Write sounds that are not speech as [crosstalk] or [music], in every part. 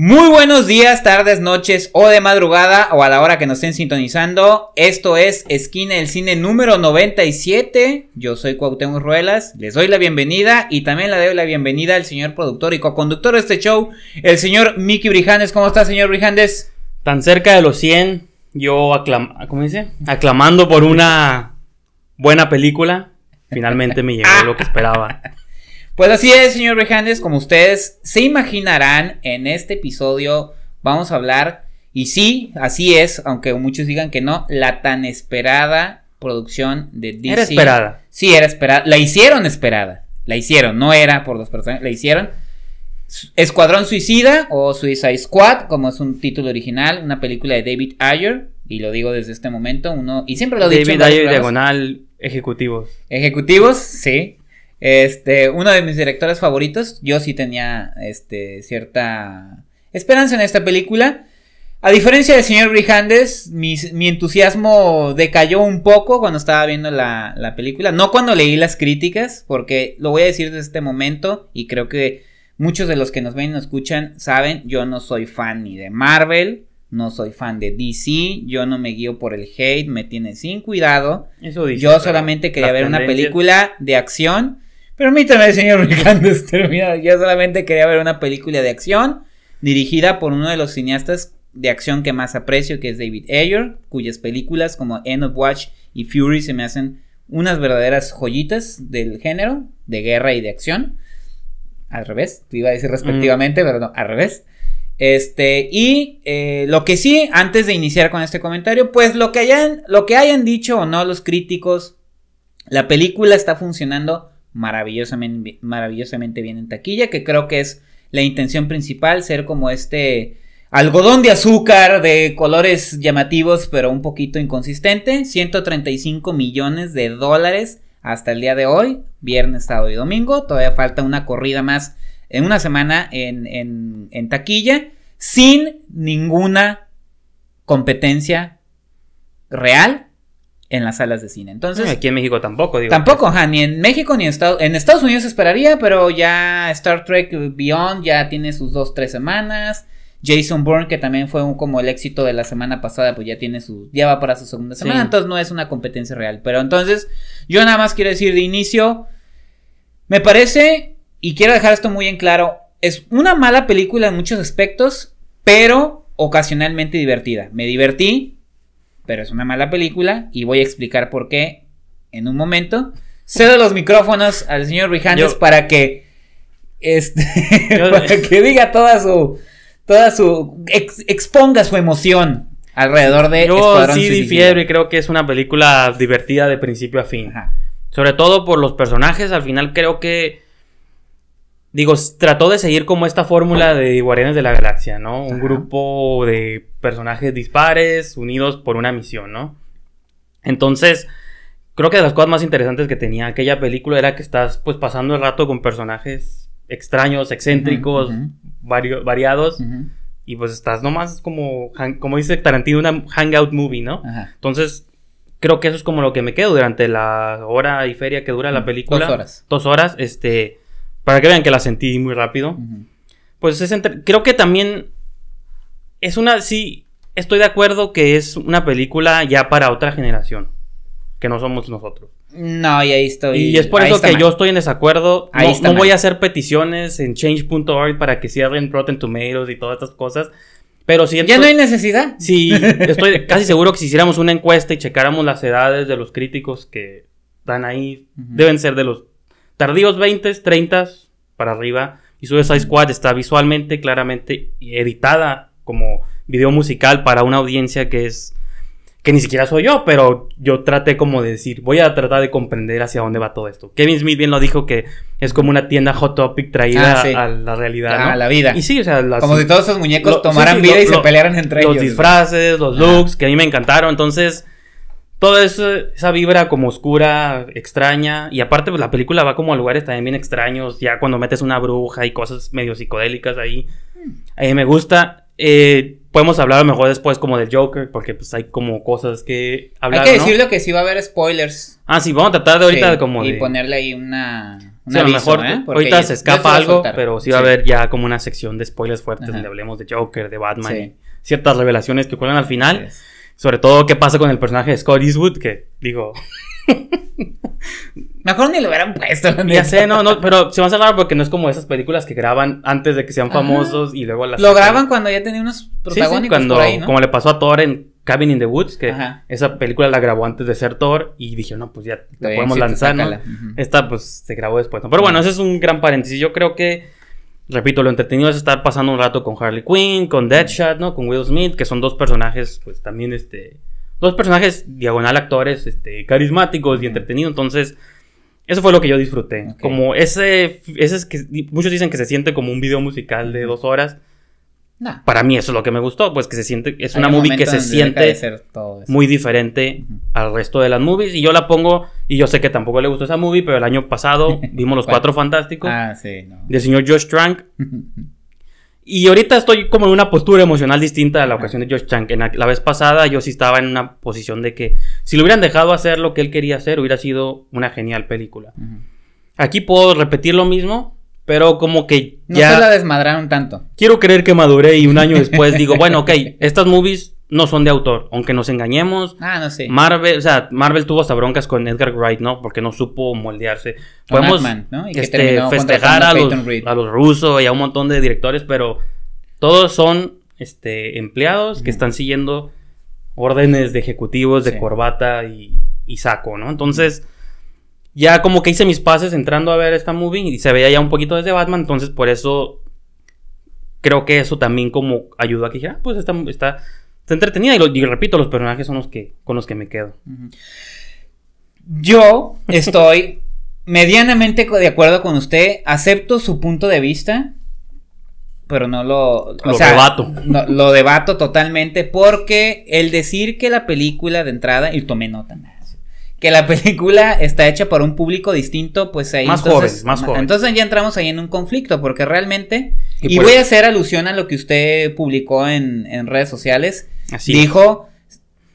Muy buenos días, tardes, noches o de madrugada o a la hora que nos estén sintonizando. Esto es Esquina del Cine número 97. Yo soy Cuauhtémoc Ruelas. Les doy la bienvenida y también le doy la bienvenida al señor productor y co-conductor de este show, el señor Mickey Brijandes. ¿Cómo está, señor Brijandes? Tan cerca de los 100, yo aclam ¿cómo dice? aclamando por una buena película. Finalmente me llegó lo que esperaba. Pues así es, señor Rejandes, como ustedes se imaginarán, en este episodio vamos a hablar, y sí, así es, aunque muchos digan que no, la tan esperada producción de DC. Era esperada. Sí, era esperada. La hicieron esperada. La hicieron, no era por dos personas, la hicieron. Escuadrón Suicida o Suicide Squad, como es un título original, una película de David Ayer, y lo digo desde este momento, uno, y siempre lo he dicho. David Ayer, diagonal, ejecutivos. Ejecutivos, sí. Este, uno de mis directores favoritos. Yo sí tenía este, cierta esperanza en esta película. A diferencia del señor Rijandes, mi, mi, entusiasmo decayó un poco cuando estaba viendo la, la, película. No cuando leí las críticas, porque lo voy a decir desde este momento y creo que muchos de los que nos ven y nos escuchan saben, yo no soy fan ni de Marvel, no soy fan de DC, yo no me guío por el hate, me tiene sin cuidado. Eso yo solamente quería ver una película de acción Permítame, señor Ricandes, [laughs] terminar. Yo solamente quería ver una película de acción dirigida por uno de los cineastas de acción que más aprecio, que es David Ayer, cuyas películas como End of Watch y Fury se me hacen unas verdaderas joyitas del género, de guerra y de acción. Al revés, te iba a decir respectivamente, pero no, al revés. Este, y eh, lo que sí, antes de iniciar con este comentario, pues lo que hayan, lo que hayan dicho o no los críticos, la película está funcionando maravillosamente, maravillosamente bien en taquilla, que creo que es la intención principal, ser como este algodón de azúcar de colores llamativos pero un poquito inconsistente, 135 millones de dólares hasta el día de hoy, viernes, sábado y domingo, todavía falta una corrida más en una semana en, en, en taquilla, sin ninguna competencia real en las salas de cine. Entonces, aquí en México tampoco, digo. Tampoco, ajá, ni en México ni en Estados En Estados Unidos esperaría, pero ya Star Trek Beyond ya tiene sus dos, tres semanas. Jason Bourne, que también fue un, como el éxito de la semana pasada, pues ya tiene su. Ya va para su segunda semana. Entonces no es una competencia real. Pero entonces, yo nada más quiero decir de inicio. Me parece, y quiero dejar esto muy en claro. Es una mala película en muchos aspectos, pero ocasionalmente divertida. Me divertí, pero es una mala película y voy a explicar por qué en un momento. Cedo los micrófonos al señor Rijandes para que este [laughs] para que diga toda su toda su exponga su emoción alrededor de Yo sí di fiebre, creo que es una película divertida de principio a fin. Sobre todo por los personajes, al final creo que digo, trató de seguir como esta fórmula de Guardianes de la Galaxia, ¿no? Un grupo de personajes dispares unidos por una misión, ¿no? Entonces, creo que de las cosas más interesantes que tenía aquella película era que estás pues pasando el rato con personajes extraños, excéntricos, variados. Y pues estás nomás como, como dice Tarantino, una hangout movie, ¿no? Entonces, creo que eso es como lo que me quedo durante la hora y feria que dura la película. Dos horas. Dos horas, este para que vean que la sentí muy rápido. Pues es creo que también es una, sí, estoy de acuerdo que es una película ya para otra generación, que no somos nosotros. No, y ahí estoy. Y es por eso que yo estoy en desacuerdo. no, voy a hacer peticiones en change.org para que cierren Rotten Tomatoes y todas estas cosas. Pero si ¿Ya no hay necesidad? Sí, [laughs] estoy casi seguro que si hiciéramos una encuesta y checáramos las edades de los críticos que están ahí, deben ser de los tardíos 20, 30 para arriba. Y Suicide Squad está visualmente, claramente editada como video musical para una audiencia que es que ni siquiera soy yo, pero yo traté como de decir, voy a tratar de comprender hacia dónde va todo esto. Kevin Smith bien lo dijo que es como una tienda Hot Topic traída ah, a la realidad. A la vida. Y sí, o sea, como si todos esos muñecos tomaran vida y se pelearan entre ellos. Los disfraces, los looks, que a mí me encantaron. Entonces, toda esa vibra como oscura, extraña. Y aparte, pues la película va como a lugares también bien extraños. Ya cuando metes una bruja y cosas medio psicodélicas ahí. A mí me gusta. Eh, podemos hablar a lo mejor después como del Joker, porque pues hay como cosas que hablar. Hay que decirlo que sí va a haber spoilers. Ah, sí, vamos a tratar de ahorita como y ponerle ahí una. sí, a lo mejor ¿eh? ahorita se escapa algo, pero sí va a haber ya como una sección de spoilers fuertes donde hablemos de Joker, de Batman y ciertas revelaciones que ocurren al final. Sobre todo qué pasa con el personaje de Scott Eastwood, que digo. [laughs] Mejor ni lo hubieran puesto. Ya sé, no, no, pero se va a raro porque no es como esas películas que graban antes de que sean famosos y luego las. Lo graban cuando ya tenía unos protagónicos. cuando, por ahí, ¿no? Como le pasó a Thor en Cabin in the Woods, que esa película la grabó antes de ser Thor y dije, no, pues ya la podemos lanzar, ¿no? Esta pues se grabó después. ¿no? Pero bueno, ese es un gran paréntesis. Yo creo que repito, lo entretenido es estar pasando un rato con Harley Quinn, con Deadshot, ¿no? Con Will Smith, que son dos personajes, pues también, este, dos personajes diagonal actores, este, carismáticos y entretenidos. Entonces, eso fue lo que yo disfruté. Como ese, ese es que muchos dicen que se siente como un video musical de dos horas. Para mí eso es lo que me gustó, pues que se siente, es una movie que se siente muy diferente al resto de las movies y yo la pongo y yo sé que tampoco le gustó esa movie, pero el año pasado [laughs] vimos Los Cuatro Fantásticos ah, sí, no. del señor Josh Trank. [laughs] Y ahorita estoy como en una postura emocional distinta a la ocasión de Josh Trank. En la, vez pasada yo sí estaba en una posición de que si lo hubieran dejado hacer lo que él quería hacer hubiera sido una genial película. Aquí puedo repetir lo mismo, pero como que ya... No se la desmadraron tanto. Quiero creer que maduré y un año [laughs] después digo, bueno, ok, estas movies no son de autor, aunque nos engañemos. Ah, no sé. Marvel, o sea, Marvel tuvo hasta broncas con Edgar Wright, ¿no? Porque no supo moldearse. Podemos este, festejar a los, a los rusos y a un montón de directores, pero todos son este, empleados que están siguiendo órdenes de ejecutivos de corbata y, y, saco, ¿no? Entonces ya como que hice mis pases entrando a ver esta movie y se veía ya un poquito desde Batman, entonces por eso creo que eso también como ayudó a que dijera, ah, pues está, está, está entretenida y, repito, los personajes son los que con los que me quedo. Yo estoy [laughs] medianamente de acuerdo con usted, acepto su punto de vista, pero no lo... Lo debato. lo debato totalmente porque el decir que la película de entrada, y tomé nota, que la película está hecha por un público distinto, pues ahí. Más joven, más joven. Entonces ya entramos ahí en un conflicto, porque realmente. Y, voy a hacer alusión a lo que usted publicó en, redes sociales. Así dijo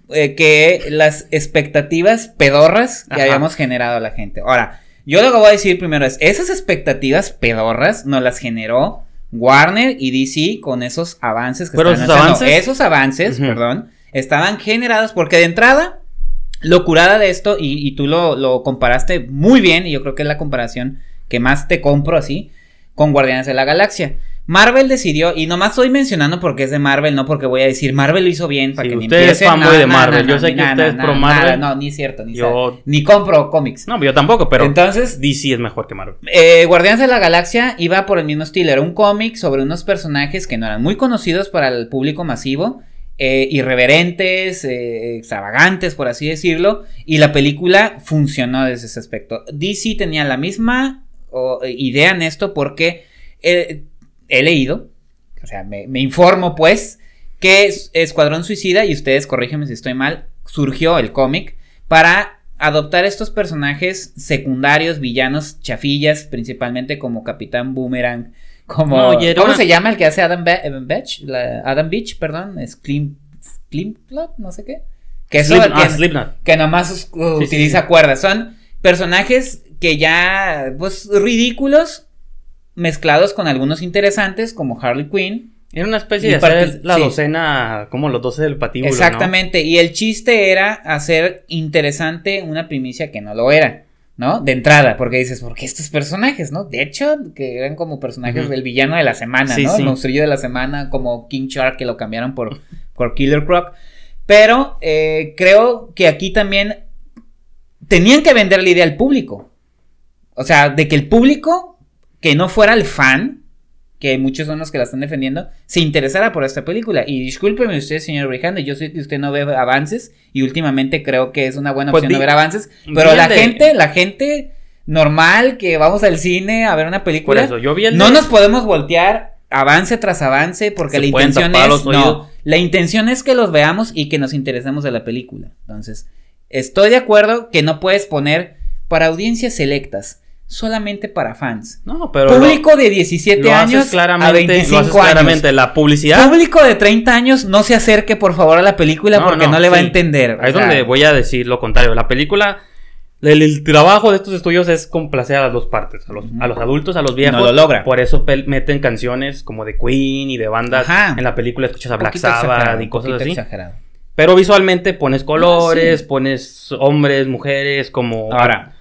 eh, que las expectativas pedorras que habíamos generado a la gente. Ahora, yo lo que voy a decir primero es: esas expectativas pedorras no las generó Warner y DC con esos avances que Pero esos avances. Esos avances, perdón, estaban generados porque de entrada lo curada de esto, y, tú lo, comparaste muy bien, y yo creo que es la comparación que más te compro así, con Guardianes de la Galaxia. Marvel decidió, y nomás estoy mencionando porque es de Marvel, no porque voy a decir Marvel lo hizo bien para que ni usted es fanboy de Marvel, yo sé que usted es pro Marvel. no, ni es cierto, ni, yo... ni compro cómics. No, yo tampoco, pero entonces DC es mejor que Marvel. Eh, Guardianes de la Galaxia iba por el mismo estilo, era un cómic sobre unos personajes que no eran muy conocidos para el público masivo eh, irreverentes, eh, extravagantes, por así decirlo, y la película funcionó desde ese aspecto. DC tenía la misma idea en esto porque he leído, o sea, me, informo pues, que Escuadrón Suicida, y ustedes corrígenme si estoy mal, surgió el cómic para adoptar estos personajes secundarios, villanos, chafillas, principalmente como Capitán Boomerang, como, ¿Cómo se llama el que hace Adam, Beach? Adam Beach, perdón, es Clean, no sé qué. Que es ah, que, nomás utiliza cuerdas. Son personajes que ya, pues, ridículos, mezclados con algunos interesantes, como Harley Quinn. Era una especie de hacer la docena, como los doce del patíbulo. Exactamente, y el chiste era hacer interesante una primicia que no lo era. ¿No? De entrada, porque dices, ¿por qué estos personajes, no? De hecho, que eran como personajes del villano de la semana, ¿no? El monstruillo de la semana, como King Shark, que lo cambiaron por, por Killer Croc. Pero eh, creo que aquí también tenían que vender la idea al público. O sea, de que el público, que no fuera el fan, que muchos son los que la están defendiendo, se interesara por esta película. Y discúlpeme usted, señor Rejande, yo sé que usted no ve avances y últimamente creo que es una buena pues opción no ver avances, pero la gente, la gente normal que vamos al cine a ver una película, no nos podemos voltear avance tras avance porque la intención es no, la intención es que los veamos y que nos interesemos de la película. Entonces, estoy de acuerdo que no puedes poner para audiencias selectas solamente para fans. No, pero. Público de 17 años a 25 claramente. años. La publicidad. Público de 30 años no se acerque, por favor, a la película porque no, le va a entender. Ahí es donde voy a decir lo contrario. La película. El, trabajo de estos estudios es complacer a las dos partes, a los, a los adultos, a los viejos. No lo logra. Por eso meten canciones como de Queen y de bandas. En la película escuchas a Black Sabbath y cosas así. Exagerado. Pero visualmente pones colores, pones hombres, mujeres, como. Ahora,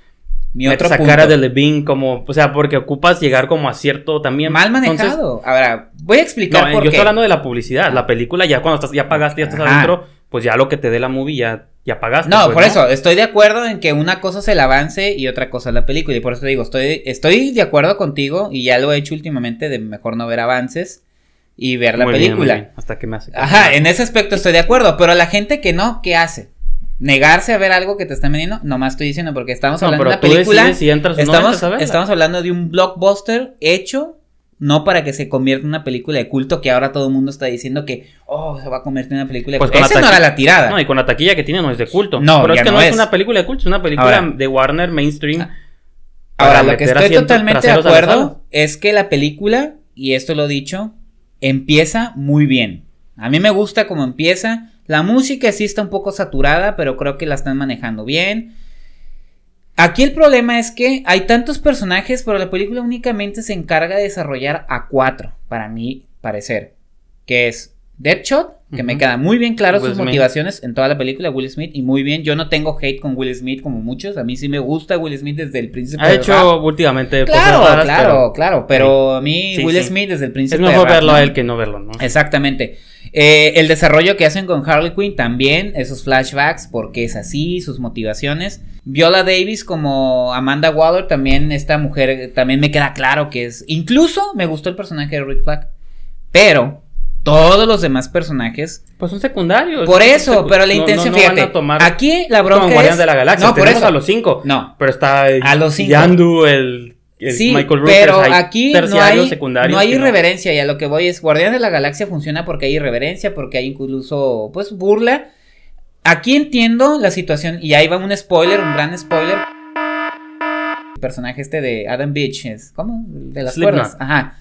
mi otro esa cara de Levine como, o sea, porque ocupas llegar como a cierto también. Mal manejado. Ahora, voy a explicar no, yo estoy hablando de la publicidad. La película ya cuando estás, ya pagaste, ya estás adentro, pues ya lo que te dé la movie ya, ya pagaste. No, pues, por eso, estoy de acuerdo en que una cosa es el avance y otra cosa es la película. Y por eso te digo, estoy, estoy de acuerdo contigo y ya lo he hecho últimamente de mejor no ver avances y ver la película. Hasta que me hace. Ajá, en ese aspecto estoy de acuerdo, pero la gente que no, ¿qué hace? Negarse a ver algo que te están vendiendo, nomás estoy diciendo porque estamos hablando de una película. estamos, estamos hablando de un blockbuster hecho no para que se convierta en una película de culto que ahora todo el mundo está diciendo que oh se va a convertir en una película de pues culto. Esa no era la tirada. No, y con la taquilla que tiene no es de culto. No, pero es que no, es. una película de culto, es una película de Warner mainstream. Ah, ahora, lo que estoy totalmente de acuerdo es que la película, y esto lo he dicho, empieza muy bien. A mí me gusta cómo empieza. La música sí está un poco saturada, pero creo que la están manejando bien. Aquí el problema es que hay tantos personajes, pero la película únicamente se encarga de desarrollar a cuatro, para mi parecer. Que es Deadshot, que me queda muy bien claro sus motivaciones en toda la película, Will Smith, y muy bien. Yo no tengo hate con Will Smith como muchos. A mí sí me gusta Will Smith desde el principio. Ha hecho últimamente. Claro, claro, claro. Pero a mí, Will Smith desde el principio. Es mejor verlo a él que no verlo, ¿no? Exactamente. Eh, el desarrollo que hacen con Harley Quinn también, esos flashbacks, porque es así, sus motivaciones. Viola Davis como Amanda Waller, también esta mujer, también me queda claro que es. Incluso me gustó el personaje de Rick Flag. Pero todos los demás personajes. Pues son secundarios. Por eso, pero la intención, fíjate. aquí la bronca es. de la Galaxia. No, por eso. a los cinco. No. Pero está. A los cinco. Yandu, el sí, pero aquí no hay, no hay irreverencia y a lo que voy es Guardián de la Galaxia funciona porque hay irreverencia, porque hay incluso pues burla. Aquí entiendo la situación y ahí va un spoiler, un gran spoiler. El personaje este de Adam Beach es ¿cómo? De las cuerdas. Ajá.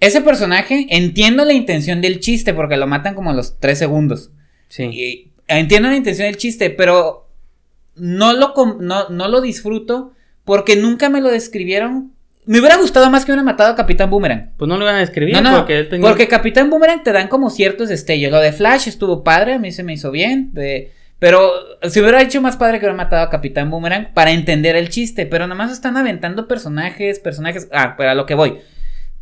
Ese personaje entiendo la intención del chiste porque lo matan como a los tres segundos. Sí. entiendo la intención del chiste, pero no lo no, no lo disfruto porque nunca me lo describieron me hubiera gustado más que hubiera matado a Capitán Boomerang. Pues no lo iban a escribir no, no, porque Porque Capitán Boomerang te dan como ciertos destellos. Lo de Flash estuvo padre, a mí se me hizo bien. pero si hubiera hecho más padre que hubiera matado a Capitán Boomerang para entender el chiste. Pero nada más están aventando personajes, personajes. Ah, pero a lo que voy.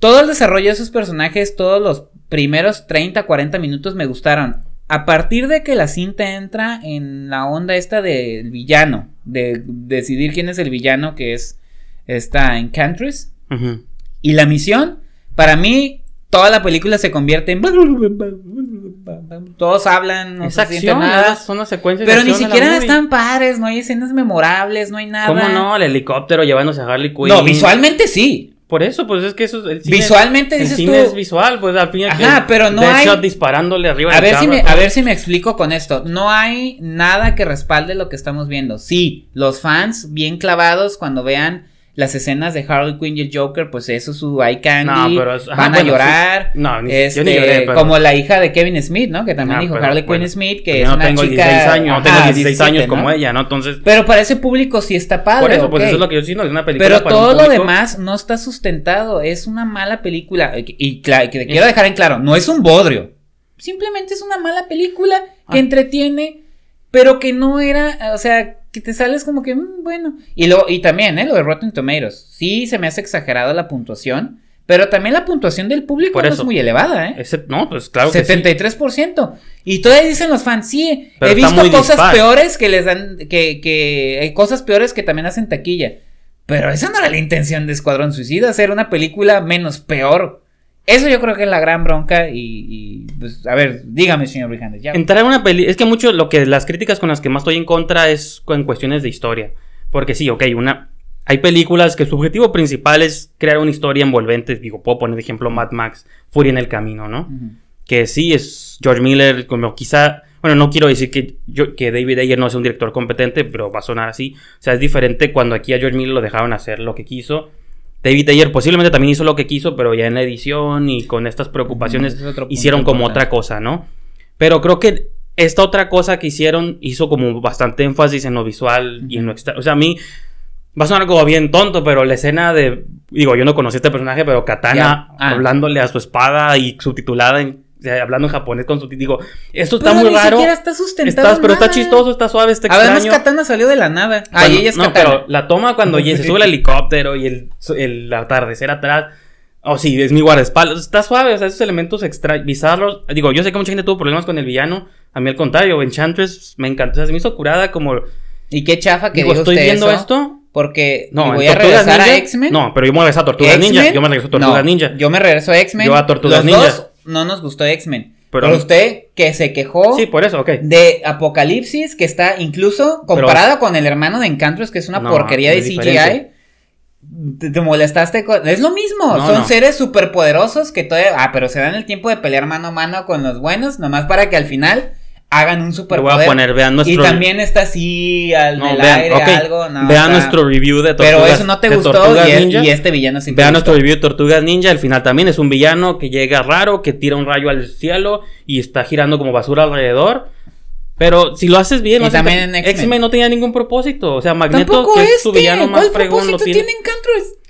Todo el desarrollo de esos personajes, todos los primeros 30, 40 minutos me gustaron. A partir de que la cinta entra en la onda esta del villano, de decidir quién es el villano, que es está en Y la misión, para mí, toda la película se convierte en. Todos hablan, no se siente nada. Son las secuencias Pero ni siquiera están pares, no hay escenas memorables, no hay nada. ¿Cómo no? El helicóptero llevándose a Harley Quinn. No, visualmente sí. Por eso, pues es que eso el cine Visualmente el cine es visual, pues al fin Ajá, pero no hay disparándole arriba a ver si me, a ver si me explico con esto. No hay nada que respalde lo que estamos viendo. Sí, los fans bien clavados cuando vean las escenas de Harley Quinn y el Joker, pues eso es su eye candy. van a llorar. No, ni, este, yo ni lloré, Como la hija de Kevin Smith, ¿no? Que también dijo Harley Quinn Smith, que es no una tengo chica. 16 años, no tengo 16 años como ella, ¿no? Entonces. Pero para ese público sí está padre. Por eso, pues eso es lo que yo siento, es una película. Pero todo lo demás no está sustentado. Es una mala película. Y, que te quiero dejar en claro, no es un bodrio. Simplemente es una mala película que ah. entretiene, pero que no era, o sea, que te sales como que, mm, bueno. Y, lo, y también, ¿eh? Lo de Rotten Tomatoes. Sí, se me hace exagerada la puntuación. Pero también la puntuación del público no es muy elevada, ¿eh? no, pues claro que 73%. Y todavía dicen los fans, sí, he visto cosas peores que les dan, que, que, hay cosas peores que también hacen taquilla. Pero esa no era la intención de Escuadrón Suicida, hacer una película menos peor. Eso yo creo que es la gran bronca y, pues, a ver, dígame, señor Brijandes. Entrar en una peli... Es que mucho lo que las críticas con las que más estoy en contra es en cuestiones de historia. Porque sí, ok, una... Hay películas que su objetivo principal es crear una historia envolvente. Digo, puedo poner de ejemplo Mad Max, Furia en el Camino, ¿no? Que sí, es George Miller, como quizá... Bueno, no quiero decir que, yo, que David Ayer no sea un director competente, pero va a sonar así. O sea, es diferente cuando aquí a George Miller lo dejaron hacer lo que quiso. David Ayer posiblemente también hizo lo que quiso, pero ya en la edición y con estas preocupaciones hicieron como otra cosa, ¿no? Pero creo que esta otra cosa que hicieron hizo como bastante énfasis en lo visual y en lo externo. O sea, a mí va a sonar como bien tonto, pero la escena de. Digo, yo no conocí a este personaje, pero Katana ah. hablándole a su espada y subtitulada en hablando en japonés con su digo, esto está muy raro. está sustentado. pero está chistoso, está suave, está extraño. Además, Katana salió de la nada. Ahí ella es no, pero la toma cuando se [laughs] sube el helicóptero y el, el atardecer atrás. Oh, sí, es mi guardaespaldas. Está suave, o sea, esos elementos extra bizarros. Digo, yo sé que mucha gente tuvo problemas con el villano. A mí al contrario, Enchantress me encantó. O sea, se me hizo curada como. Y qué chafa que digo, estoy viendo esto. Porque no, voy a regresar a X-Men. No, pero yo me regreso a Tortugas Ninja. Yo me regreso a Tortugas Ninja. Yo me regreso a X-Men. Yo a Tortugas Ninja no nos gustó X-Men. Pero, usted que se quejó sí, por eso, okay. de Apocalipsis, que está incluso comparada con el hermano de Encantos, que es una porquería de CGI. Te, molestaste con... Es lo mismo, son seres superpoderosos que todavía... Ah, pero se dan el tiempo de pelear mano a mano con los buenos, nomás para que al final hagan un super voy a poner, vean nuestro... Y también está así al el aire algo. No, vean nuestro review de Tortugas Pero eso no te gustó y, este villano sí Vean nuestro review de Tortugas Ninja. Al final también es un villano que llega raro, que tira un rayo al cielo y está girando como basura alrededor. Pero si lo haces bien, y también X-Men no tenía ningún propósito. O sea, Magneto, que es su villano más fregón, no tiene.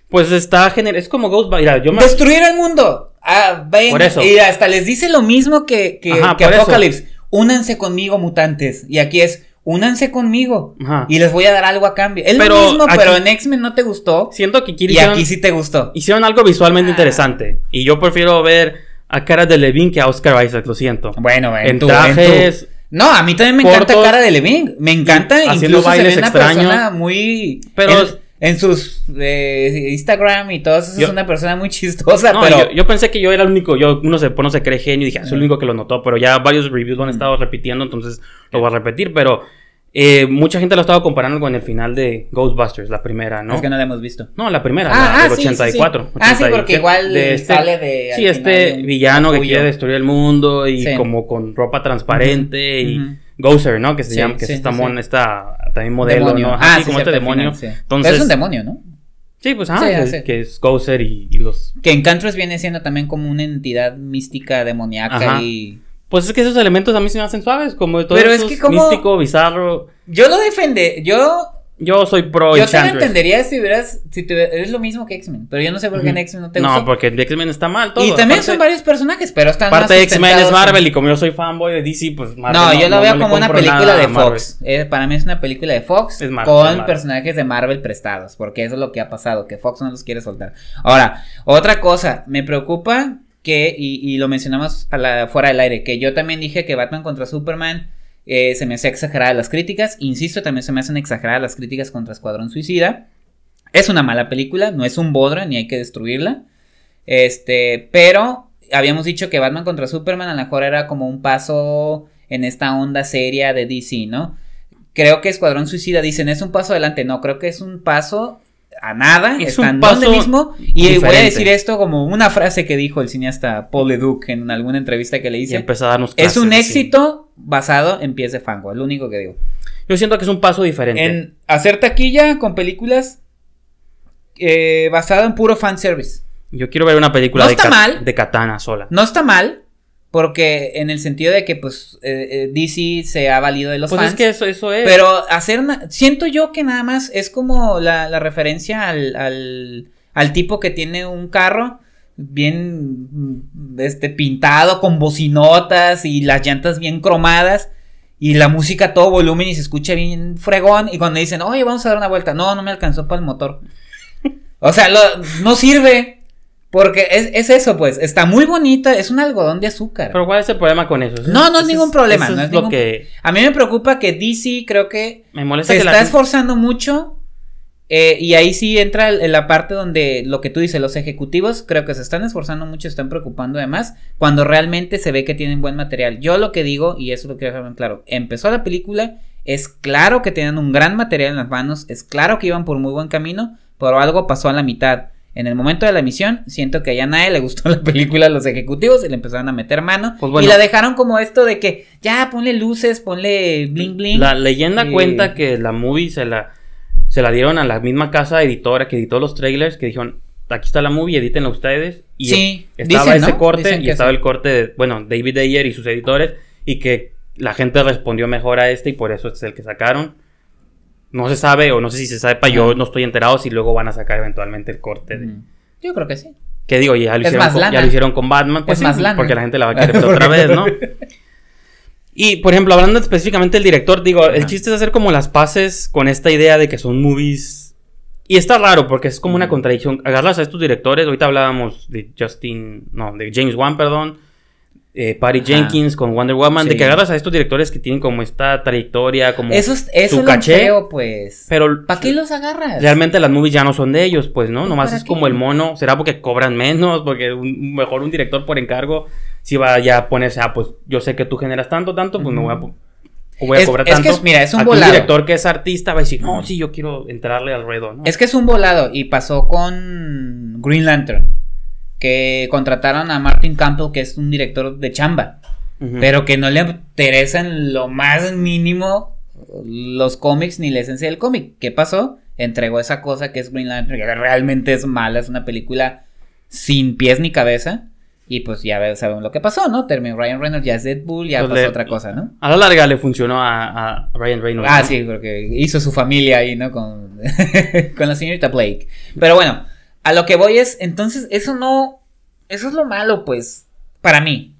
Pues está generando. Es como Ghost. Mira, yo Destruir el mundo. Ah, ven. Por eso. Y hasta les dice lo mismo que, que, que Apocalypse únanse conmigo, mutantes. Y aquí es, únanse conmigo. Y les voy a dar algo a cambio. Es lo mismo, pero en X-Men no te gustó. Siento que Y aquí sí te gustó. Hicieron algo visualmente ah. interesante. Y yo prefiero ver a cara de Levine que a Oscar Isaac, lo siento. Bueno, en, trajes. No, a mí también me encanta cara de Levine. Me encanta. Haciendo incluso bailes se ve una persona muy. Pero en sus eh, Instagram y todo eso es una persona muy chistosa, pero... Yo, pensé que yo era el único, yo, uno se, pone se cree genio y dije, ah, soy el único que lo notó, pero ya varios reviews lo han estado repitiendo, entonces lo voy a repetir, pero eh, mucha gente lo ha estado comparando con el final de Ghostbusters, la primera, ¿no? Es que no la hemos visto. No, la primera, ah, la del 84. Ah, sí, porque igual de este, sale de... Sí, este villano que quiere destruir el mundo y como con ropa transparente y... Gozer, ¿no? Que se llama, que es esta, mon, esta también modelo, ¿no? Ah, sí, como este demonio. Entonces, Pero es un demonio, ¿no? Sí, pues, ah, que, es Gozer y, los... Que Encantress viene siendo también como una entidad mística, demoníaca y... Pues es que esos elementos a mí se me hacen suaves, como todo Pero es que como... místico, bizarro. Yo lo defende, yo yo soy pro Yo te lo entendería si hubieras. Si te, es lo mismo que X-Men. Pero yo no sé por qué en X-Men no te gusta. No, porque en X-Men está mal todo. Y también son varios personajes, pero están Parte de X-Men es Marvel y como yo soy fanboy de DC, pues Marvel. No, yo lo veo como una película de Fox. Eh, para mí es una película de Fox con personajes de Marvel prestados. Porque eso es lo que ha pasado, que Fox no los quiere soltar. Ahora, otra cosa, me preocupa que, y, y lo mencionamos a la, fuera del aire, que yo también dije que Batman contra Superman eh, se me hace exageradas las críticas. Insisto, también se me hacen exageradas las críticas contra Escuadrón Suicida. Es una mala película, no es un bodra ni hay que destruirla. Este, pero habíamos dicho que Batman contra Superman a lo mejor era como un paso en esta onda seria de DC, ¿no? Creo que Escuadrón Suicida dicen es un paso adelante, no, creo que es un paso a nada, es están donde mismo. Y voy a decir esto como una frase que dijo el cineasta Paul Leduc en alguna entrevista que le hice. es un éxito basado en pies de fango, es lo único que digo. Yo siento que es un paso diferente. En hacer taquilla con películas eh, basado en puro fanservice. Yo quiero ver una película de, de Katana sola. No está mal, porque en el sentido de que, pues, eh, eh, DC se ha valido de los pues es que eso, eso es. Pero hacer. Siento yo que nada más es como la, referencia al, al, tipo que tiene un carro bien mm, este, pintado con bocinotas y las llantas bien cromadas y la música a todo volumen y se escucha bien fregón y cuando dicen, oye, vamos a dar una vuelta, no, no me alcanzó para el motor. O sea, no sirve. Porque es, eso, pues. Está muy bonita. Es un algodón de azúcar. Pero ¿cuál es el problema con eso? no, no es ningún problema. no es lo que... A mí me preocupa que DC creo que me molesta se está esforzando mucho. Eh, y ahí sí entra en la parte donde lo que tú dices, los ejecutivos creo que se están esforzando mucho, están preocupando además, cuando realmente se ve que tienen buen material. Yo lo que digo, y eso lo quiero dejar claro, empezó la película, es claro que tenían un gran material en las manos, es claro que iban por muy buen camino, pero algo pasó a la mitad En el momento de la emisión, siento que a nadie le gustó [laughs] la película a los ejecutivos y le empezaron a meter mano. Pues bueno. y la dejaron como esto de que, ya, ponle luces, ponle bling bling. La leyenda Eh, cuenta que la movie se la, se la dieron a la misma casa editora que editó los trailers, que dijeron, aquí está la movie, edítenla ustedes. Y Sí, estaba dicen, ese ¿no? corte Dicen y estaba sí. el corte de, bueno, David Ayer y sus editores, y que la gente respondió mejor a este y por eso es el que sacaron. No se sabe, o no sé si se sabe, pa, yo no estoy enterado si luego van a sacar eventualmente el corte de... Yo creo que sí. Que digo, ya lo, hicieron con, ya lo hicieron con Batman, pues Es sí, más lana. porque la gente la va a querer [laughs] otra vez, ¿no? Y, por ejemplo, hablando específicamente del director, digo, el chiste es hacer como las paces con esta idea de que son movies... Y está raro, porque es como una contradicción. Agarras a estos directores, ahorita hablábamos de Justin, no, de James Wan, perdón, eh, Patty. Jenkins con Wonder Woman, de Sí. que agarras a estos directores que tienen como esta trayectoria, como... Eso es, eso su caché, feo, pues. Pero ¿Para qué los agarras? Realmente las movies ya no son de ellos, pues, ¿no? Nomás ¿para es qué? como el mono. ¿Será porque cobran menos? Porque un- mejor un director por encargo si va ya a ponerse, ah, pues yo sé que tú generas tanto, tanto, pues me voy a, voy a Es- cobrar es que tanto. es- mira, es un Aquí volado. director que es artista va a decir, no, sí, yo quiero entrarle al ruedo, ¿no? Es que es un volado y pasó con Green Lantern. Que contrataron a Martin Campbell, que es un director de chamba. Pero que no le interesa en lo más mínimo los cómics ni la esencia del cómic. ¿Qué pasó? Entregó esa cosa que es Green Lantern, que realmente es mala, es una película sin pies ni cabeza. Y pues ya sabemos lo que pasó, ¿no? Terminó Ryan Reynolds, ya es Deadpool, ya Pues pasó le- otra cosa, ¿no? A la larga le funcionó a, a Ryan Reynolds. Ah, ¿no? sí, porque hizo su familia ahí, ¿no? Con, [laughs] con la señorita Blake. Pero bueno, a lo que voy es, entonces, eso no, eso es lo malo, pues, para mí.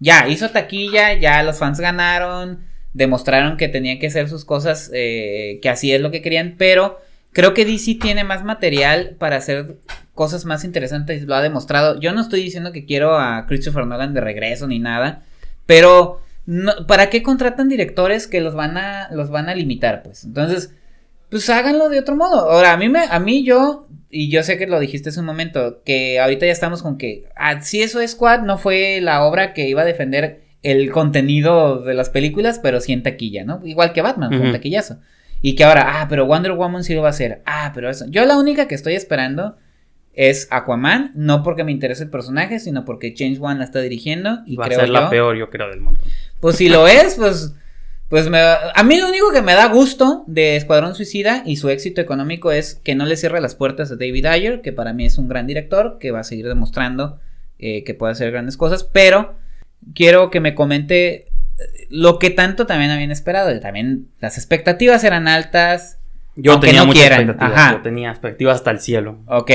Ya, hizo taquilla, ya los fans ganaron, demostraron que tenían que hacer sus cosas, eh, que así es lo que querían, pero creo que DC tiene más material para hacer cosas más interesantes, lo ha demostrado. Yo no estoy diciendo que quiero a Christopher Nolan de regreso ni nada, pero ¿para qué contratan directores que los van a los van a limitar, pues? Entonces, pues háganlo de otro modo. Ahora, a mí me a mí yo y yo sé que lo dijiste hace un momento que ahorita ya estamos con que ah, si eso es Squad no fue la obra que iba a defender el contenido de las películas, pero sí en taquilla, ¿no? Igual que Batman, fue un taquillazo. Y que ahora, ah, pero Wonder Woman sí lo va a hacer. Ah, pero eso. Yo la única que estoy esperando es Aquaman, no porque me interese el personaje, sino porque James Wan la está dirigiendo y Va a creo ser yo, la peor, yo creo, del mundo. pues si lo es, pues pues me, a mí lo único que me da gusto de Escuadrón Suicida y su éxito económico es que no le cierre las puertas a David Ayer, que para mí es un gran director, que va a seguir demostrando eh, que puede hacer grandes cosas, pero quiero que me comente eh, lo que tanto también habían esperado. También las expectativas eran altas. Yo Aunque tenía no muchas quieran, expectativas. ajá. Yo tenía expectativas hasta el cielo. Ok,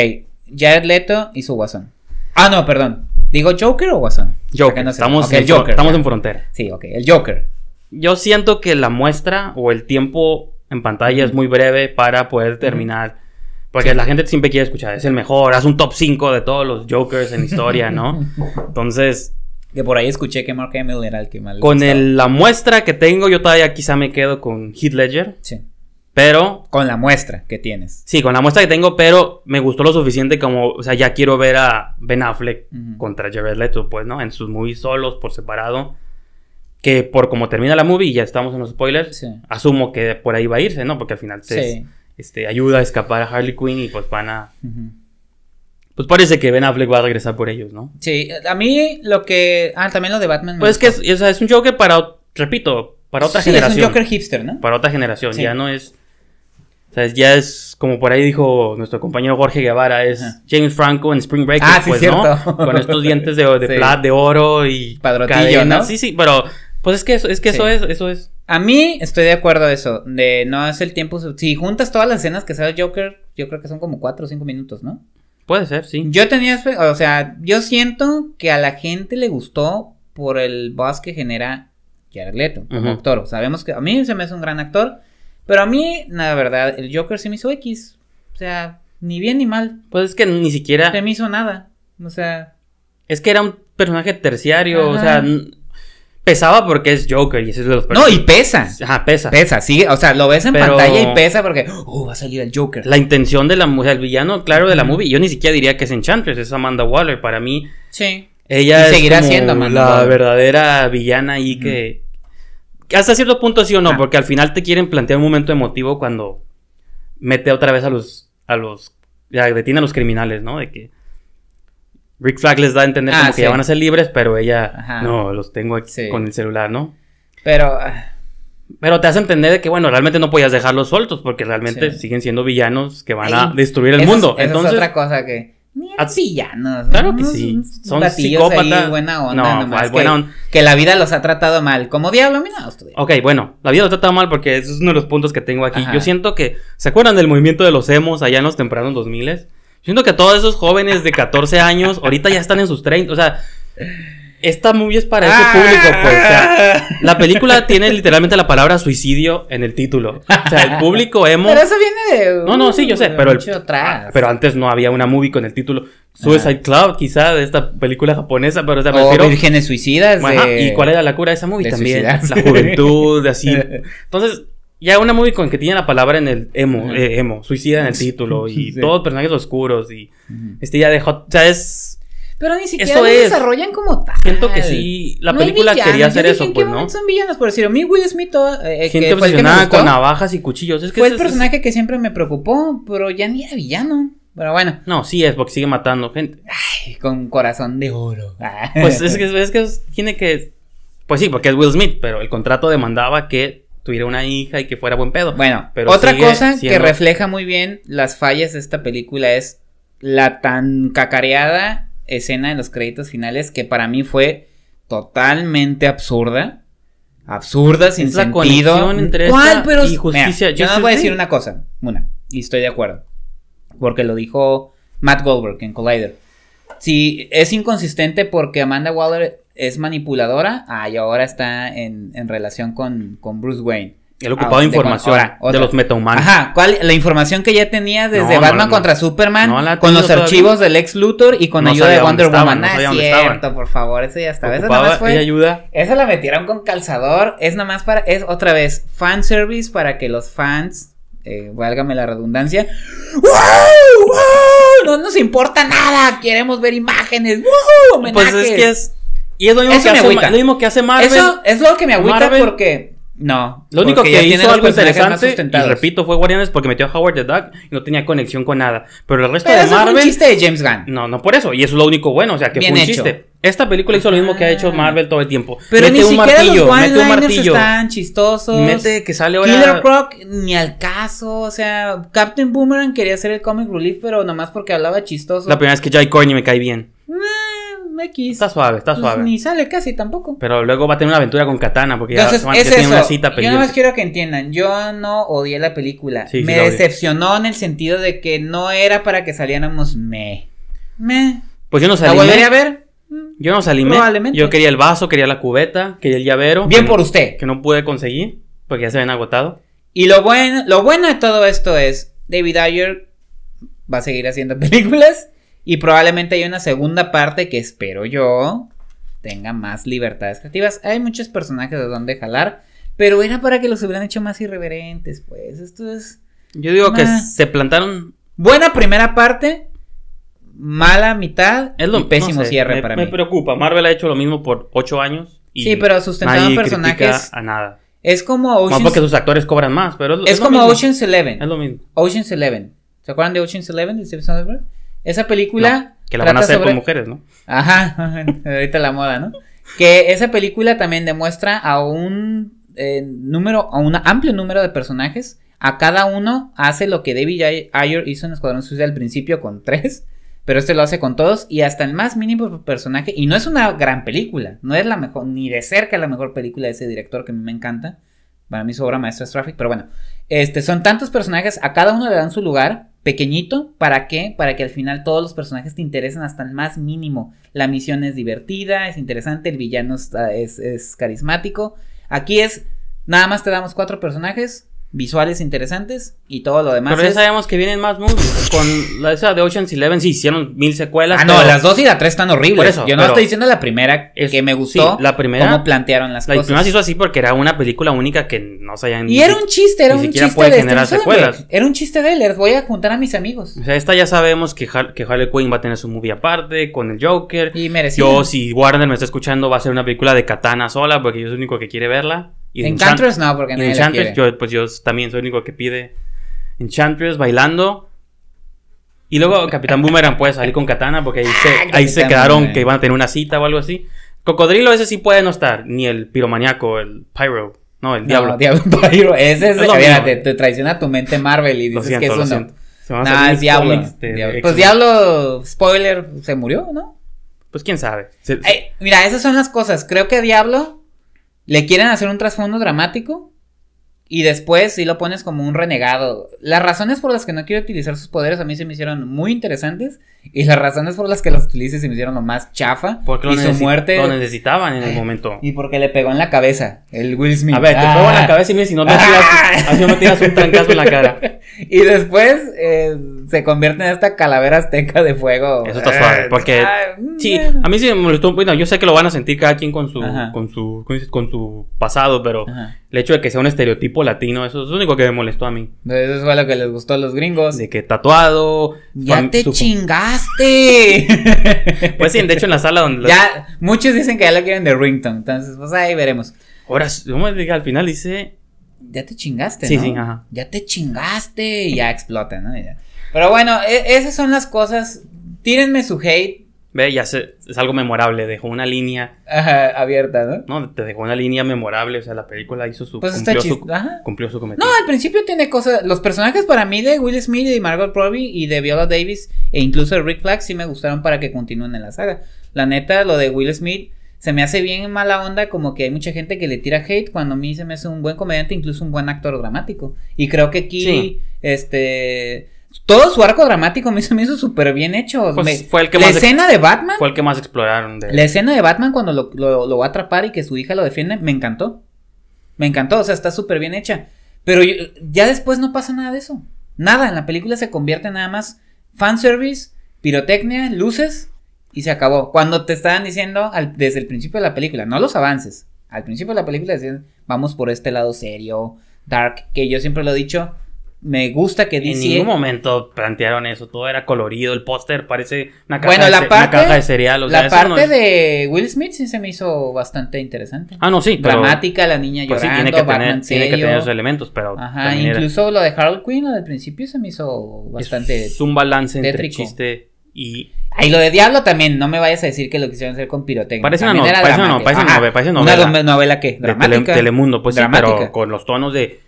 Jared Leto y su Guasón. Ah, no, perdón. ¿Digo Joker o Guasón? Joker, no estamos, Ok, en, el Joker. estamos en frontera. Sí, ok, el Joker. Yo siento que la muestra o el tiempo en pantalla es muy breve para poder terminar. Porque la gente siempre quiere escuchar, es el mejor, haz un top 5 de todos los Jokers en historia, ¿no? [laughs] Entonces, Que por ahí escuché que Mark Hamill era el que más con el- la muestra que tengo, yo todavía quizá me quedo con Heath Ledger. Sí. Pero, Con la muestra que tienes. sí, con la muestra que tengo, pero me gustó lo suficiente como, o sea, ya quiero ver a Ben Affleck contra Jared Leto, pues, ¿no? En sus movies solos, por separado. Que por como termina la movie, y ya estamos en los spoilers, Sí. asumo que por ahí va a irse, ¿no? Porque al final te, Sí. este, ayuda a escapar a Harley Quinn y pues van a... Pues parece que Ben Affleck va a regresar por ellos, ¿no? Sí, a mí lo que. Ah, también lo de Batman. Pues es que es, o sea, es un Joker para, repito, para otra Sí, generación. Es un Joker hipster, ¿no? Para otra generación, ya no es... O sea, ya es, como por ahí dijo nuestro compañero Jorge Guevara, es Ajá. James Franco en Spring Break, Ah, sí, pues, cierto. ¿no? Con estos dientes de, de [laughs] Sí. plata, de oro y Padrotillo, cadenas. ¿no? Sí, sí, pero pues es que eso, es que eso es, eso es. A mí estoy de acuerdo a eso. De no es el tiempo. Si juntas todas las escenas que sale Joker, yo creo que son como 4 o 5 minutos, ¿no? Puede ser, sí. Yo tenía. O sea, yo siento que a la gente le gustó por el buzz que genera Jared Leto como actor. Sabemos que a mí se me hace un gran actor. Pero a mí, la verdad, el Joker se me hizo X. O sea, ni bien ni mal. Pues es que ni siquiera... Se me hizo nada. O sea. Es que era un personaje terciario, o sea, pesaba porque es Joker y ese es de los No, y personajes. pesa. Ajá, pesa. Pesa, sí. O sea, lo ves en Pero- pantalla y pesa porque. Oh, va a salir el Joker. La intención de la mujer, el villano, claro, de la movie, yo ni siquiera diría que es Enchantress, es Amanda Waller. Para mí, Sí. ella Y es seguirá como siendo Amanda la Waller. verdadera villana ahí que, que hasta cierto punto sí o no, Ah. porque al final te quieren plantear un momento emotivo cuando mete otra vez a los a los ya detiene a los criminales, ¿no? De que Rick Flag les da a entender Ah, como que ya van a ser libres, pero ella, Ajá. no, los tengo aquí Sí. con el celular, ¿no? Pero. Pero te hace entender de que, bueno, realmente no podías dejarlos sueltos porque realmente Sí. siguen siendo villanos que van a destruir el mundo. Entonces, es otra cosa que. Ah, villanos. claro que sí. Son psicópatas. buena onda. No, nomás ¿cuál que, buena onda? que la vida los ha tratado mal. Como diablo, a mí no. Ok, bueno, la vida lo trata mal porque ese es uno de los puntos que tengo aquí. Ajá. Yo siento que, ¿se acuerdan del movimiento de los emos allá en los tempranos 2000? Siento que todos esos jóvenes de 14 años ahorita ya están en sus 30, o sea, esta movie es para ese Ah. público, pues, o sea, la película tiene literalmente la palabra suicidio en el título. O sea, el público emo... Pero eso viene de. No, no, sí, yo sé, pero, el- mucho atrás. pero antes no había una movie con el título Suicide Club, quizá, de esta película japonesa, pero o sea, me O refiero- Vírgenes Suicidas. Ajá, de- ¿Y cuál era la cura de esa movie? de También suicidarse. la juventud, así. [laughs] Entonces, ya una movie con que tiene la palabra en el emo, eh, emo, suicida en el [laughs] título y Sí. todos personajes oscuros y este ya de hot, o sea, es Pero ni siquiera Eso lo es. desarrollan como tal. siento que sí, la No película villanos. quería hacer eso, ¿en qué pues, ¿no? son villanos? Por decir, a mí Will Smith, todo, eh, Gente que obsesionada con navajas y cuchillos, es que fue el es- personaje que siempre me preocupó, pero ya ni era villano. Pero bueno, No, sí es porque sigue matando gente. ay, con corazón de oro. Pues es que es que tiene que pues sí, porque es Will Smith, pero el contrato demandaba que tuviera una hija y que fuera buen pedo. Bueno, Pero otra cosa que refleja muy bien las fallas de esta película es la tan cacareada escena en los créditos finales que para mí fue totalmente absurda. Absurda, sin Es sentido. entre ¿Cuál? Pero y Justicia- Mira, yo no voy a decir una cosa, una, y estoy de acuerdo. Porque lo dijo Matt Goldberg en Collider. Si es inconsistente porque Amanda Waller es manipuladora, ah, y ahora está en, en relación con, con Bruce Wayne. Él ocupaba Ah, de- información ahora, otra. de los metahumanos. Ajá, ¿cuál? La información que ya tenía desde No, Batman no. contra Superman, No ha con los tenido archivos todavía. del ex Luthor y con ayuda de Wonder estaban, Woman. Ah, dónde cierto, estaban. por favor, eso ya estaba. Eso Ocupaba nomás fue. ayuda. Eso la metieron con calzador. Es nomás para. Es otra vez fan service para que los fans. Eh, válgame la redundancia. ¡Wow! ¡Wow! No nos importa nada. Queremos ver imágenes. ¡Wow! Pues es que es y es lo mismo Eso que hace, lo mismo que hace Marvel. Eso es lo que me agüita Marvel- porque. No. Lo único que hizo algo interesante, y repito, fue Guardianes porque metió a Howard the Duck y no tenía conexión con nada. Pero el resto Pero de eso fue un Marvel. chiste de James Gunn. No, no por eso. Y eso es lo único bueno. O sea, que Bien fue un hecho. chiste. Esta película hizo lo mismo que ha hecho Ah. Marvel todo el tiempo. Pero mete ni un siquiera martillo, los mete un martillo. están chistosos. Mete que sale ahora. Killer Croc ni al caso, o sea, Captain Boomerang quería ser el comic relief, pero nomás porque hablaba chistoso. La primera vez que Jai Courtney me cae bien. X. Está suave, está Pues suave. ni sale casi tampoco. Pero luego va a tener una aventura con Katana porque Entonces, ya, es tiene una cita yo pendiente. nomás quiero que entiendan, yo no odié la película. Sí, me la decepcionó en el sentido de que no era para que saliéramos me. Me. Pues yo no ¿La salí. volvería a ver? Yo no salí. Probablemente. Yo quería el vaso, quería la cubeta, quería el llavero. Bien por no- usted. Que no pude conseguir porque ya se habían agotado. Y lo bueno, lo bueno de todo esto es, David Ayer va a seguir haciendo [laughs] películas y probablemente hay una segunda parte que espero yo tenga más libertades creativas. Hay muchos personajes de donde jalar, pero era para que los hubieran hecho más irreverentes, pues. Esto es Yo digo que se plantaron. buena primera parte, mala mitad Es lo y pésimo no sé, cierre me, para me mí. preocupa. Marvel ha hecho lo mismo por ocho años. Y Sí, pero sustentaron nadie personajes. a nada. Es como Más Ocean's, porque sus actores cobran más, pero es, es lo como. Ocean's Eleven. Es lo mismo. Ocean's Eleven. ¿Se acuerdan de Ocean's Eleven de Steven Soderbergh? Esa película No, que la van a hacer sobre- con mujeres, ¿no? Ajá, [laughs] ahorita la moda, ¿no? Que esa película también demuestra a un eh, número, a un amplio número de personajes. A cada uno hace lo que David Ayer hizo en Escuadrón Suicida al principio con tres. Pero este lo hace con todos y hasta el más mínimo personaje. Y no es una gran película. No es la mejor, ni de cerca la mejor película de ese director que a mí me encanta. Para mí su obra maestra es Traffic. Pero bueno, este, son tantos personajes. A cada uno le dan su lugar. Pequeñito. ¿Para qué? Para que al final todos los personajes te interesen hasta el más mínimo. La misión es divertida, es interesante. El villano está- es, es carismático. Aquí es. Nada más te damos cuatro personajes. Visuales interesantes. Y todo lo demás Pero ya es. sabemos que vienen más movies. Con la esa de Ocean's Eleven sí hicieron mil secuelas. Ah, no, las dos y la tres están horribles. Por eso, Yo no estoy diciendo la primera Es- que me gustó. sí, la primera- Cómo plantearon las La cosas. primera se hizo así porque era una película única que no se hayan. Y era un chiste, era ni un siquiera chiste puede de generar Soderbergh. secuelas. Era un chiste de él. Les voy a juntar a mis amigos. O sea, esta ya sabemos que, Har- que Harley Quinn va a tener su movie aparte con el Joker. Y merecido. Yo, si Warner me está escuchando, va a ser una película de Katana sola porque yo soy el único que quiere verla. Y Enchantress no, porque nadie Enchantress, yo, pues yo también soy el único que pide Enchantress bailando. Y luego Capitán Boomerang puede salir con katana porque ahí se, Ah, ahí se quedaron Boomerang. que iban a tener una cita o algo así. Cocodrilo ese sí puede no estar, ni el piromaniaco, el pyro, no, el diablo. No, Diablo [laughs] Pyro. Ese es, Es lo fíjate, te traiciona tu mente Marvel y dices siento, que eso no. Se Nah, es Diablo. de-. Pues Diablo, spoiler, se murió, ¿no? Pues quién sabe. Se- mira, esas son las cosas. Creo que Diablo le quieren hacer un trasfondo dramático y después sí lo pones como un renegado. Las razones por las que no quiere utilizar sus poderes a mí se me hicieron muy interesantes y las razones por las que los utilice se me hicieron lo más chafa. porque y su muerte lo necesitaban en el momento. y porque le pegó en la cabeza el Will Smith. A ver, te Ah. pego en la cabeza y mira si no me tiras, Ah. [laughs] así no me tiras un trancazo en la cara. [laughs] Y después eh, se convierte en esta calavera azteca de fuego. Eso está suave, Eh, porque ah, Sí, bueno. a mí sí me molestó un poquito. Yo sé que lo van a sentir cada quien con su, Ajá. con su, con su pasado, pero Ajá. El hecho de que sea un estereotipo latino, eso es lo único que me molestó a mí. Eso fue lo que les gustó a los gringos. De que tatuado. Ya te chingaste. [laughs] Pues sí, de hecho en la sala donde. ya, muchos dicen que ya lo quieren de ringtone. Entonces, pues ahí veremos. Ahora, ¿cómo al final dice? Ya te chingaste, Sí, ¿no? sí, ajá. Ya te chingaste y ya explota, ¿no? Ya. Pero bueno, e- esas son las cosas. Tírenme su hate Ve, ya es algo memorable. Dejó una línea, ajá, abierta, ¿no? ¿no? Te dejó una línea memorable. O sea, la película hizo su. Pues cumplió, su, ajá. cumplió su cometido. No, al principio tiene cosas. Los personajes para mí de Will Smith y de Margot Robbie y de Viola Davis e incluso de Rick Flag sí me gustaron para que continúen en la saga. La neta, lo de Will Smith se me hace bien mala onda, como que hay mucha gente que le tira hate cuando a mí se me hace un buen comediante, incluso un buen actor dramático. Y creo que aquí, Sí. este. Todo su arco dramático mí se me hizo súper bien hecho. Pues Me- fue el que la más. escena de Batman. Fue el que más exploraron. De, La escena de Batman cuando lo, lo- lo va a atrapar y que su hija lo defiende, me encantó. Me encantó, o sea, está súper bien hecha. Pero yo- ya después no pasa nada de eso. Nada, en la película se convierte nada más fanservice, pirotecnia, luces y se acabó. Cuando te estaban diciendo al- desde el principio de la película, no los avances. Al principio de la película decían, vamos por este lado serio, dark, que yo siempre lo he dicho. Me gusta que En DC. ningún momento plantearon eso, todo era colorido, el póster parece una caja, Bueno, de, la ce- parte- una caja de cereal. O sea, la parte no de Will Smith sí se me hizo bastante interesante. Ah, no, sí, pero... Dramática, la niña pues sí, llorando, tiene que tener, tiene que tener esos elementos, pero Ajá, era- incluso lo de Harold Quinn, lo del principio se me hizo bastante. es un balance entre tétrico. chiste y... Ahí lo de Diablo también, no me vayas a decir que lo quisieron hacer con pirotecnia. Parece una no- parece una no- parece Ajá, nove- parece Una novela. no- novela que de tele- dramática. Telemundo, pues sí, pero con los tonos de...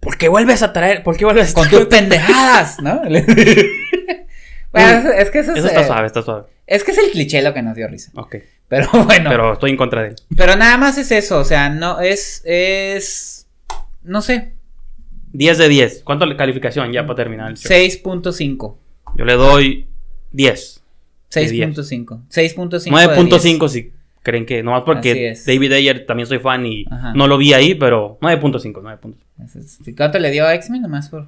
¿Por qué vuelves a traer? ¿Por qué vuelves a Con tus pendejadas, ¿no? [laughs] bueno, es, es que eso, es, Eso está eh, suave, está suave. Es que es el cliché lo que nos dio risa. Ok. Pero [laughs] bueno. Pero estoy en contra de él. Pero nada más es eso, o sea, no es es no sé, 10 de 10. ¿Cuánto la calificación ya para terminar el show? 6.5. Yo le doy 10. De 10. 6.5. 6.5. de 10. 9.5 si creen que... Nomás porque. David Ayer también soy fan y Ajá. no lo vi ahí, pero 9.5, 9.5. Entonces, ¿Cuánto le dio a X-Men? Nomás por.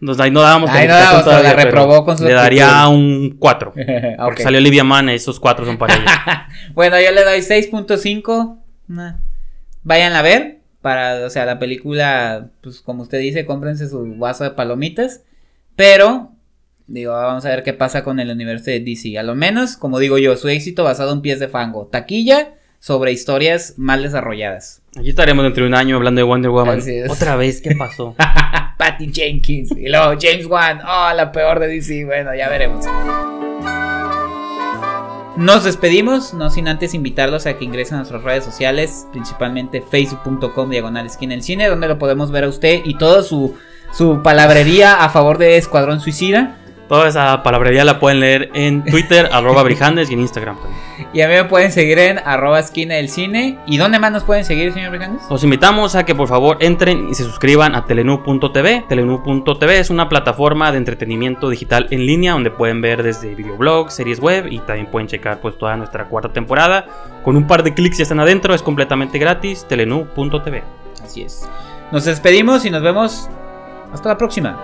Nos, ahí no dábamos Ahí no dábamos, todavía, la pero reprobó con su Le daría un 4. [laughs] Porque Ok. salió Olivia Mann, esos 4 son para ella. [laughs] bueno, yo le doy 6.5. Nah. Vayan a ver. Para, o sea, la película, pues como usted dice, cómprense su vaso de palomitas. Pero, digo, vamos a ver qué pasa con el universo de DC. A lo menos, como digo yo, su éxito basado en pies de fango. Taquilla sobre historias mal desarrolladas. Aquí estaremos dentro de un año hablando de Wonder Woman. Así es. Otra vez, ¿qué pasó? [laughs] Patty Jenkins. Y luego James Wan. Oh, la peor de DC. Bueno, ya veremos. Nos despedimos, no sin antes invitarlos a que ingresen a nuestras redes sociales, principalmente facebook.com diagonal esquina el cine, donde lo podemos ver a usted y toda su, su palabrería a favor de Escuadrón Suicida. Toda esa palabrería la pueden leer en Twitter, [laughs] arroba Brijandes y en Instagram también. Y a mí me pueden seguir en arroba esquina del cine. ¿Y dónde más nos pueden seguir, señor Brijandes? Los invitamos a que por favor entren y se suscriban a Telenu.tv. Telenu.tv es una plataforma de entretenimiento digital en línea donde pueden ver desde videoblogs, series web y también pueden checar pues toda nuestra cuarta temporada. Con un par de clics ya están adentro, es completamente gratis. Telenu.tv. Así es. Nos despedimos y nos vemos hasta la próxima.